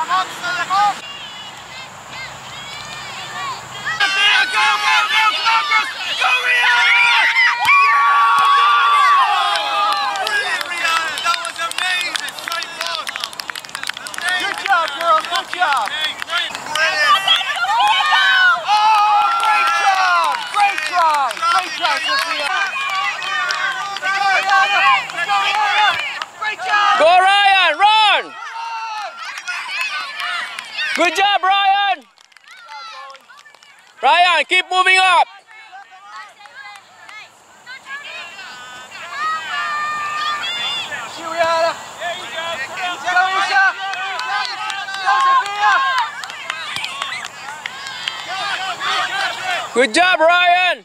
Come on, come on. Good job, Ryan! Ryan, keep moving up! Good job, Ryan!